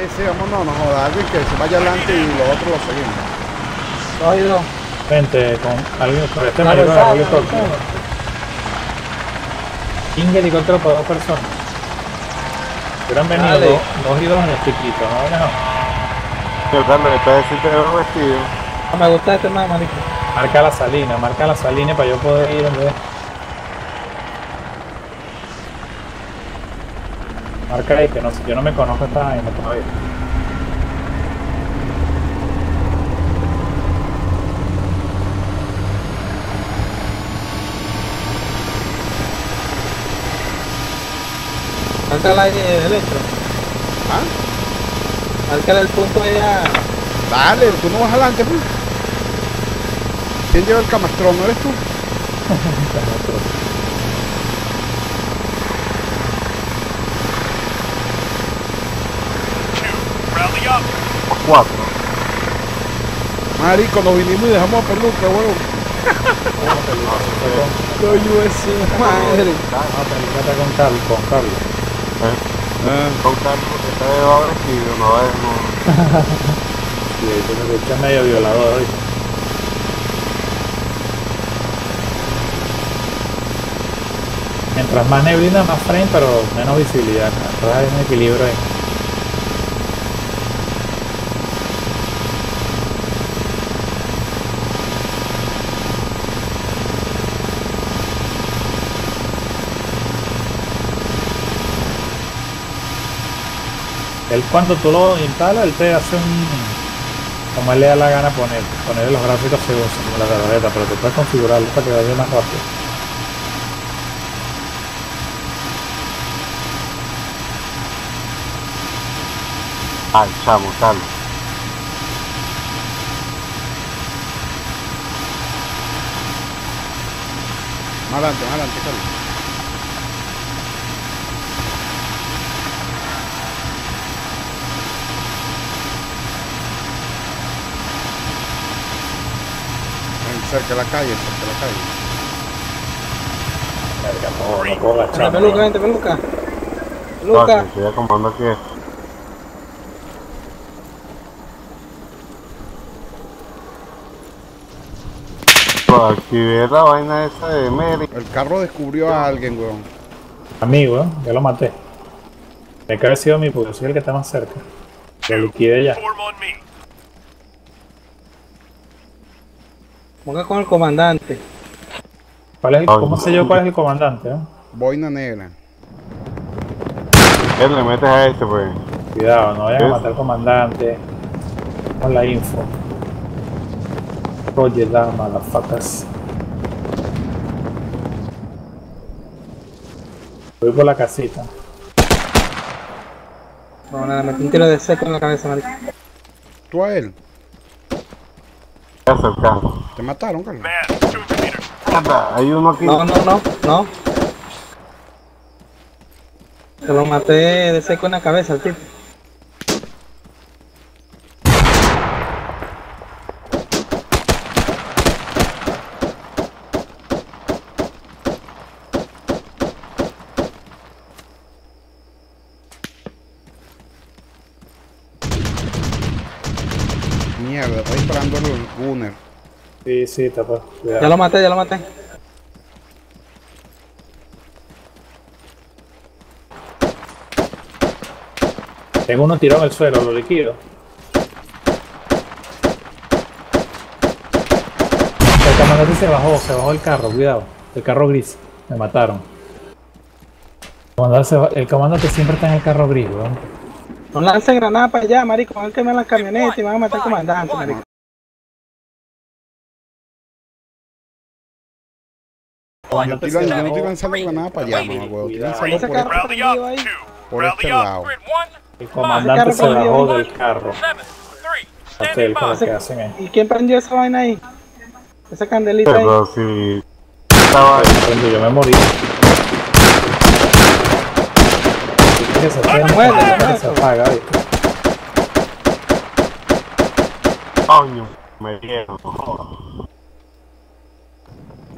Sí, sí, vámonos, no joda, alguien que se vaya adelante y los otros lo seguimos. Dos y dos. Vente con alguien por este marido sabe, de helicóptero. King helicóptero para dos personas. Hubieran venido dos, dos y dos en el chiquito, ¿no? No. Yo, Carlos, esta vez sí te veo vestido. No me gusta este más, marico. Marca la salina, marca la salina para yo poder ir en Marca ahí, que no, yo no me conozco esta vaina todavía. Ahí de electro. ¿Ah? Márcala el punto allá. Dale, tú no vas adelante, pues. ¿Quién lleva el camastrón? ¿No eres tú? Cuatro. Marico, nos vinimos y dejamos a Peluca, weón. Coño, eso, madre. Ah, pelícate con Carlos, con Carlos. Con Carlos, esta vez va vestido, no va no. Sí, eso me escucha medio violador hoy. Mientras más neblina, más frame, pero menos visibilidad. Atrás hay un equilibrio ahí. Él cuando tú lo instalas, él te hace un... Como él le da la gana poner, ponerle los gráficos según según la tableta, pero tú puedes configurarlo para que vaya más rápido. Ay, chamo, Carlos. más adelante, más adelante, Carlos. Cerca de la calle, cerca de la calle. Verga, no, no puedo Vente, agacharme. peluca, vente, peluca. Peluca. estoy acomodando aquí. Pues activé la vaina esa de Mary. El carro descubrió a alguien, weón. Amigo, ¿eh? ya lo maté. Tiene que haber sido mi porque soy el que está más cerca. Lo liquide ya. Ponga con el comandante. ¿Cuál es el, ¿Cómo sé yo cuál es el comandante? eh? Boina negra. ¿Qué le metes a este, pues? Cuidado, no vayan a matar al comandante. Con la info. Oye, la malafacas. Voy por la casita. No, nada, metí un tiro de seco en la cabeza, marico. ¿Tú a él? A acercar. ¿Te mataron, Carlos? Anda, hay uno aquí. No, no, no, no. Te lo maté de seco en la cabeza, el tipo. Mierda, está disparando el gunner. Sí, sí, está pues. Ya lo maté, ya lo maté. Tengo uno tirado en el suelo, lo liquido. El comandante se bajó, se bajó el carro, cuidado. El carro gris. Me mataron. El comandante siempre está en el carro gris, weón. No lance granada para allá, marico. Van a quemar las camionetas y van a matar al comandante, marico. Yo estoy, lan- yo no estoy lanzando granada para allá, mamá, weón. Estoy lanzando por, ahí. por este lado. El comandante se bajó del carro. Que hacen ahí. ¿Y quién prendió esa vaina ahí? Esa candelita ahí. Pero si estaba ahí. Cuando yo me morí. Que se muere. se apaga, ¿viste? Coño, me dieron.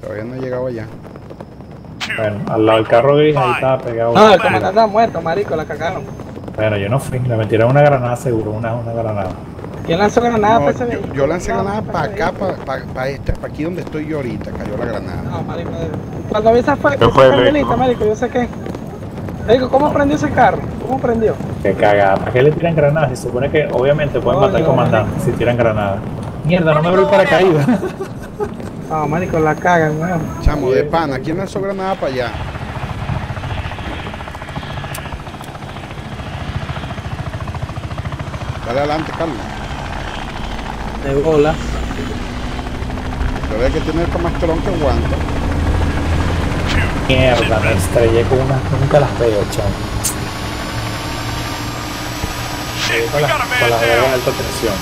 Todavía no he llegado allá. Bueno, al lado del carro gris ahí estaba pegado. No, el comandante está muerto, marico. La cagaron. Bueno, yo no fui. Le metieron una granada seguro, una, una granada. ¿Quién lanzó granada No, para ese yo, yo lancé No, granada para para acá, para, para, este, para aquí donde estoy yo ahorita, cayó la granada. No, marico, cuando vi esa fue, ¿Qué esa fue, camioneta, vehículo? marico, yo sé que... Marico, ¿cómo prendió ese carro? ¿Cómo prendió? Que cagada. ¿Para qué le tiran granadas? Se supone que obviamente pueden matar al comandante si tiran granadas. Mierda, no me abro el paracaídas. No, marico, la cagan, weón. Chamo, de pana, ¿quién lanzó granada para allá? Dale adelante, Carlos. De bola. Pero hay que tener camastrón que aguanta. Mierda, me estrellé con unas. Nunca las veo, chamo. Con las, con las de alta tensión.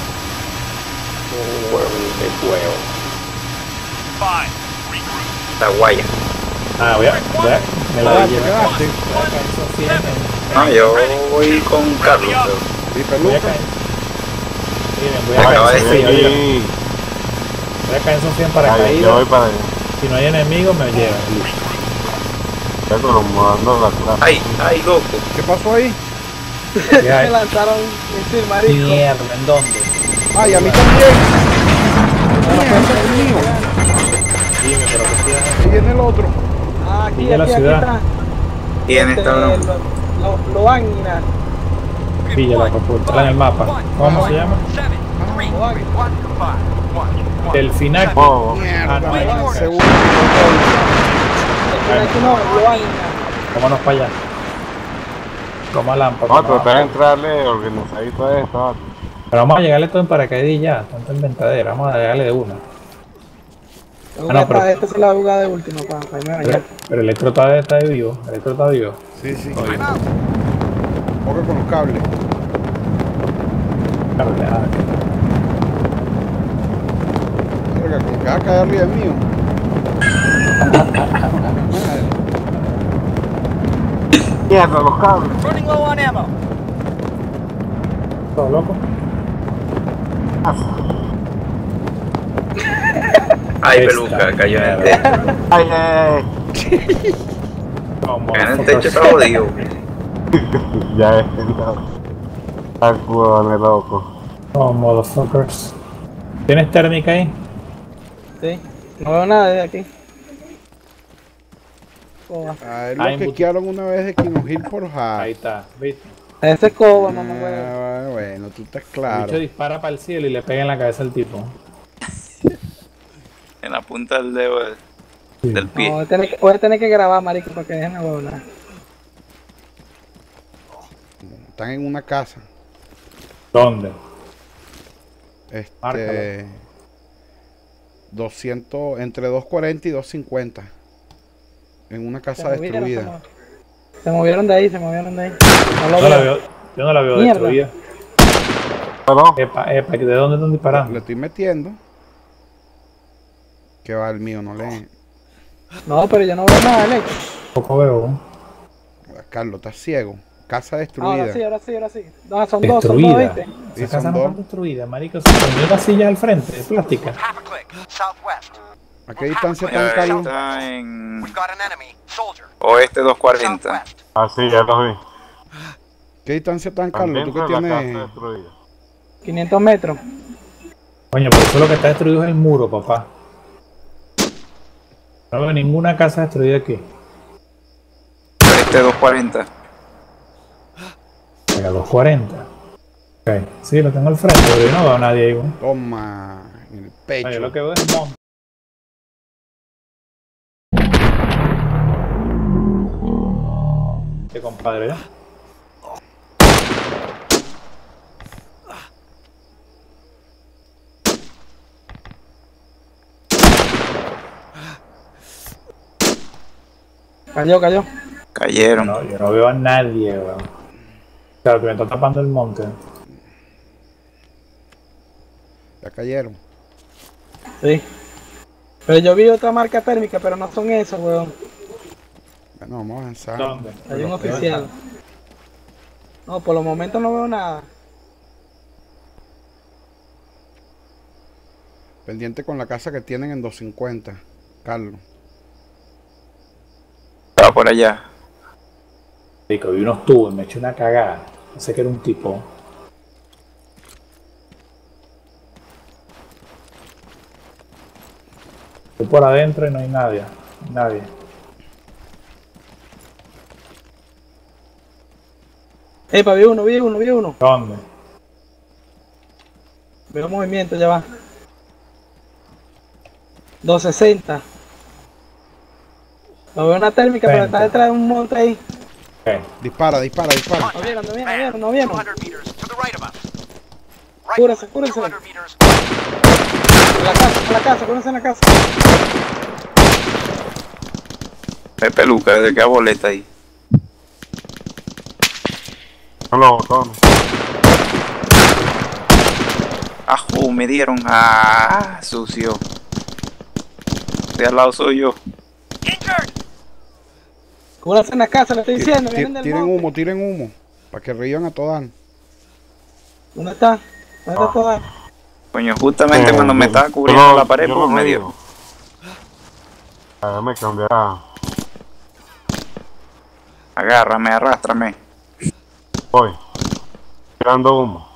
Huevo, de huevo. La guaya. Ah, voy a. Voy a me la Ah, voy a quedaste. No, yo voy con Carlos. pero Sí, Voy a caer. Miren, voy a caer. Voy a caer en Sofía en yo voy para allá. Si no hay enemigos, me llevan. Ay, ay, loco. ¿Qué pasó ahí? ¿Qué Me lanzaron misil, marico. Mierda, ¿en dónde? Ay, a mí también. Bueno, Mierda, pues, el mío. Dime, pero que estoy Ahí viene el otro. Ah, aquí, Sigue la aquí, aquí ciudad. está. ¿Quién Este, está hablando? Lo, lo, lo Águila. Pilla la apunta en el mapa. ¿Cómo se llama? El final. Oh, Mierda, Ah, no. Este, aquí. Vámonos para allá. Toma lámpara. vamos a tratar de entrarle organizadito a esto. Pero vamos a llegarle todo en paracaídas y ya. Tanta inventadera. Vamos a llegarle de una. Ah, no, pero- Esta es la jugada de último, pa, pa, me Pero, pero Electro está, está vivo. Electro está vivo. Sí, sí. Poco con los cables. Carleada. Verga, como que va a caer arriba mío. Mierda, los cables. ¿Todo loco? Ay, Esta peluca, cayó en el techo. Ay, ay, ay. Cayó en el techo, está jodido. Ya es. Tal cual, loco. Oh, motherfuckers. ¿Tienes térmica ahí? Sí. No veo nada de aquí. Coba. A él Ah, lo en que quedaron una vez de Kino Hill por High. Ahí está. ¿Viste? Ese es coba, mamá, güey. Ah, bueno, tú estás El claro. bicho dispara para el cielo y le pega en la cabeza al tipo. En la punta del dedo del, del No, pie. voy a, tener que, voy a tener que grabar, marico, para que dejen la bola. Están en una casa. ¿Dónde? Este. Márcalo. 200, entre 240 y 250. En una casa Se movieron, se destruida. Se movieron de ahí, se movieron de ahí. No lo No la veo. yo no la veo Mierda. destruida. No, Epa, epa, ¿de dónde están Le disparando? estoy metiendo. Que va el mío, no le. No, pero yo no veo nada, Alex. Poco veo. ¿eh? Carlos, estás ciego. Casa destruida. Ahora sí, ahora sí, ahora sí. No, son dos, son dos, Destruida. ¿viste? Sí, Esa casa son no dos. está destruida, marico. Se pone la silla al frente, de plástica. A click, southwest. ¿A qué distancia están, Carlos? está en We've got an enemy, soldier. oeste 240. Southwest. Ah, sí, ya los vi. ¿Qué distancia están, Carlos? Tú casa tienes. destruida. 500 metros. Coño, por eso lo que está destruido es el muro, papá. No veo ninguna casa destruida aquí. Oeste 240. Venga, 240. Ok, sí, lo tengo al frente, pero yo no veo a nadie ahí. güey. Toma. En el pecho. yo lo que veo es monte. Este compadre, ¿eh? Cayó, cayó. Cayeron. No, yo no veo a nadie, weón. Claro, que me está tapando el monte. Ya cayeron. Sí. Pero yo vi otra marca térmica, pero no son esos, weón. Bueno, vamos a avanzar. ¿Dónde? Hay un oficial. No, por los momentos no veo nada. Pendiente con la casa que tienen en 250. Carlos. Estaba por allá. Rico, vi unos tubos y me eché una cagada. Pensé que era un tipo. Estoy por adentro y no hay nadie. Nadie. Epa, vi uno, vi uno, vi uno. ¿Dónde? Veo movimiento, ya va. 260. Lo veo una térmica, pero está 30. detrás de un monte ahí. Dispara, dispara, dispara. No vieron, no vieron, no vieron, no vieron. 200 meters to the right of us. Right, Cúrase, cúrase. 200 meters. En la casa, en la casa, cúrense en la casa. Pepe Luca, ¿de qué boleta ahí? Son los botones. Ajú, me dieron. Ah, sucio. De al lado soy yo. Cúrase en la casa, le estoy diciendo, vienen del Tiren monte. humo, tiren humo. Para que reían a todas. ¿Dónde está? ¿Dónde está toda? Coño, justamente Eh, cuando me estaba cubriendo la pared, pues me dio. A ver, me cambiará. Agárrame, arrástrame. Voy. Tirando humo.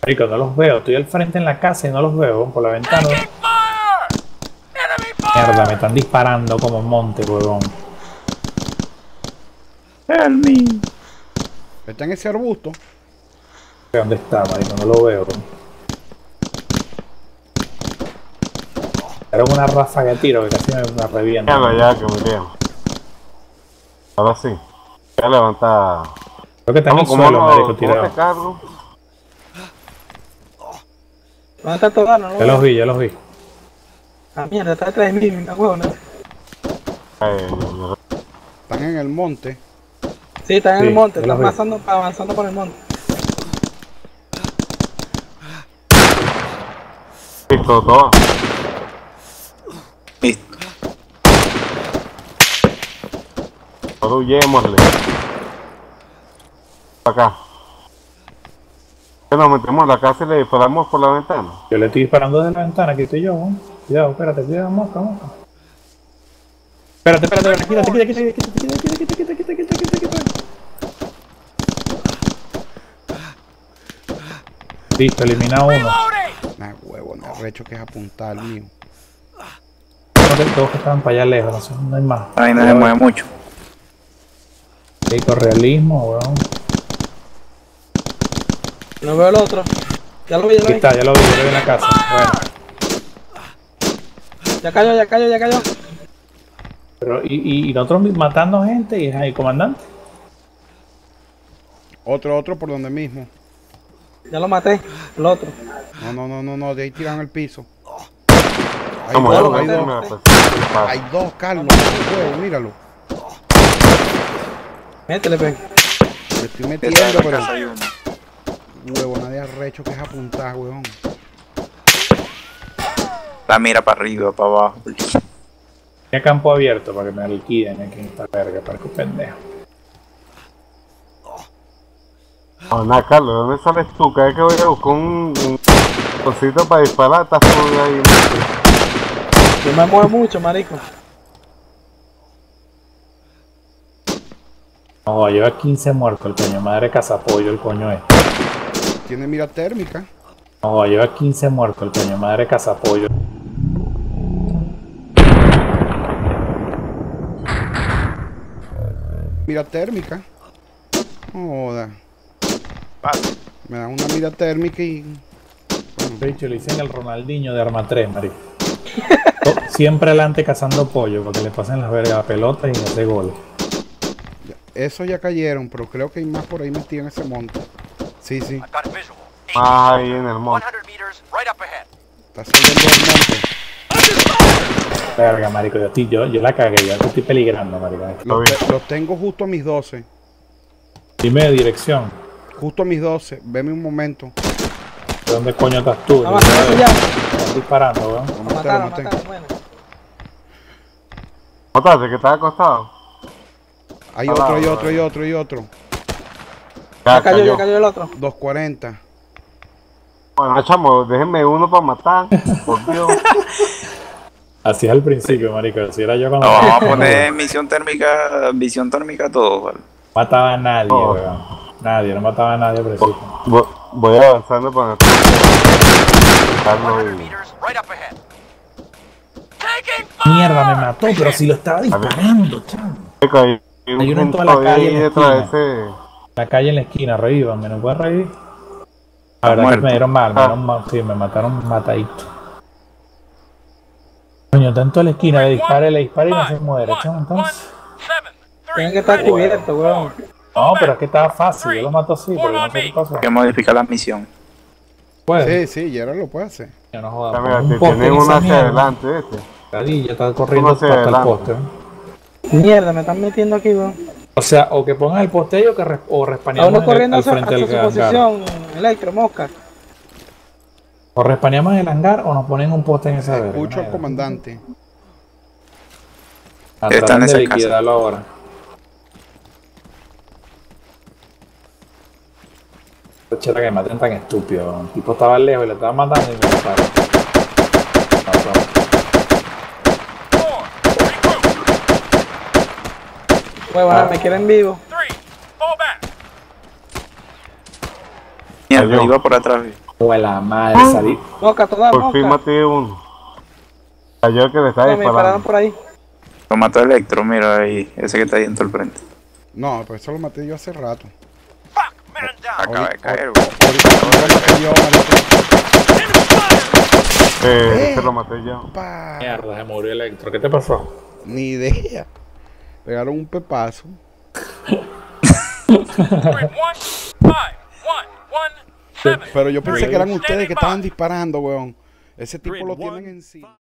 Marico, no los veo. Estoy al frente en la casa y no los veo por la ventana. Mierda, me están disparando como un monte, huevón. Help me. Está en ese arbusto. ¿Dónde está, marico? No lo veo. Era una ráfaga de tiro que casi me, revienta. Míralo ya que me. Ahora sí. Ya levanta. Creo que está en el suelo, no, ¿cómo tirado. ¿Dónde está? No lo Ya los vi, ya los vi. Ah, mierda, está detrás de mí, mi huevo, ¿no? Eh, Están en el monte. Sí, está en Sí, el monte, yo está los vi. avanzando, avanzando por el monte. listo, todo. Listo. Ahora huyémosle. Acá. Que nos metemos en la casa y le disparamos por la ventana. Yo le estoy disparando desde la ventana, aquí estoy yo, weón. Cuidado, espérate, cuidado, mosca, mosca. Espérate, espérate, espérate, quítate, quítate, quítate, quítate, quítate, quítate, quítate, quítate, quítate, quítate, quítate. Listo, elimina uno. Nah, huevo, no arrecho que es apuntar mío. Todos que estaban para allá lejos, no, no hay más. Ahí no se mueve mucho. Rico realismo, weón. No veo el otro. Ya lo vi, ya lo Aquí vi. está, ya lo vi, ya lo vi en la casa. Bueno, Ya cayó, ya cayó, ya cayó. pero y, y, y nosotros matando gente y ahí, comandante. Otro, otro por donde mismo. Ya lo maté. El otro. No, no, no, no, no, de ahí tiran al piso. Hay Vamos, dos, hay dos. pasé. Hay dos, Carlos. Huevo, míralo. Métele, pe. Le estoy metiendo, pero casa hay uno. huevo, nadie arrecho que es apuntar, huevón. La mira para arriba, para abajo. Tenía campo abierto para que me liquiden aquí en esta verga, para que pendejo. Oh, nada, Carlos, ¿de dónde sales tú? Cada vez que voy a buscar un, un cosito para disparar, estás tú ahí. Yo me muevo mucho, marico. No, lleva 15 muertos el coño, madre cazapollo el coño este. Tiene mira térmica. No, lleva 15 muertos el coño, madre cazapollo. Mira térmica. Joda. Pasa. Me dan una mira térmica y. Hecho, le dicen el Ronaldinho de Arma 3, marico. To- Siempre adelante cazando pollo, para que le pasen las vergas a pelota y hace gol. ya- Esos ya cayeron, pero creo que hay más por ahí metido en ese monte. Sí, sí. I've got a visual. Más ahí en el monte. 100 meters right up ahead. Está saliendo del monte. Verga, marico, yo, estoy- yo, yo la cagué, ya estoy peligrando, marico. Lo Los, te- los tengo justo a mis 12. Dime de dirección. Justo a mis 12. Veme un momento. ¿De dónde coño estás tú? Vamos ya. Estás disparando, weón. Lo maté, lo mataron, maté. mataron, bueno. Notaste que estaba acostado. Hay Ah, otro, hay bueno. otro, hay otro, hay otro. Ya Ya cayó, cayó. ya cayó el otro. 240. Bueno, chamo, déjenme uno para matar. Por Dios. Así es al principio, marico. Así era yo cuando No, vamos a poner misión térmica, visión térmica todo, ¿vale? mataba a nadie, Oh. weón. Nadie, no mataba a nadie preciso. Voy, voy avanzando para! Mierda, me mató, pero si lo estaba disparando, chaval. Chico, Hay un Hay uno en toda la calle en la detrás de ese... La calle en la esquina, revívanme, ¿no pueden revivir? La verdad que me dieron mal, me Ah. dieron mal, sí, me mataron matadito. Coño, tanto a la esquina, le dispare, le dispare y no se muere, chaval, entonces. Tienen que estar cubiertos, weón. No, pero es que estaba fácil, yo lo mato así, porque no sé qué pasó. Hay que modificar la misión. Puede, Sí, sí, y ahora lo puede hacer. yo no joda, Ya, pon mira, un tienen una hacia mierda. adelante, ¿viste? Cadilla, está corriendo Uno hacia hasta el adelante. poste. ¿eh? Mierda, me están metiendo aquí, weón. O sea, o que pongan el poste o que res- o respaneamos en el- corriendo al hacia, frente hacia del su hangar. posición, electro, mosca. O respaneamos en el hangar o nos ponen un poste en esa verga. Escucho comandante. A Está en tratar de esa liquidarlo ahora. Chera que me maten tan estúpido. El tipo estaba lejos y le estaba matando y me disparó. Huevona, Ah. me quieren vivo. Mierda, iba por atrás. güey. Fue la madre, salí. Mosca, toda Por fin maté uno. Cayó el que le estaba No, me disparando. por ahí. Lo mató Electro, mira ahí. Ese que está ahí en todo el frente. No, pues eso lo maté yo hace rato. Acaba de caer, güey. Eh, Eh. ese lo maté yo. Pa. Mierda, se murió Electro. ¿Qué te pasó? Ni idea. Pegaron un pepazo. Pero yo pensé que eran ustedes que estaban disparando, weón. Ese tipo lo tienen encima. Cállate,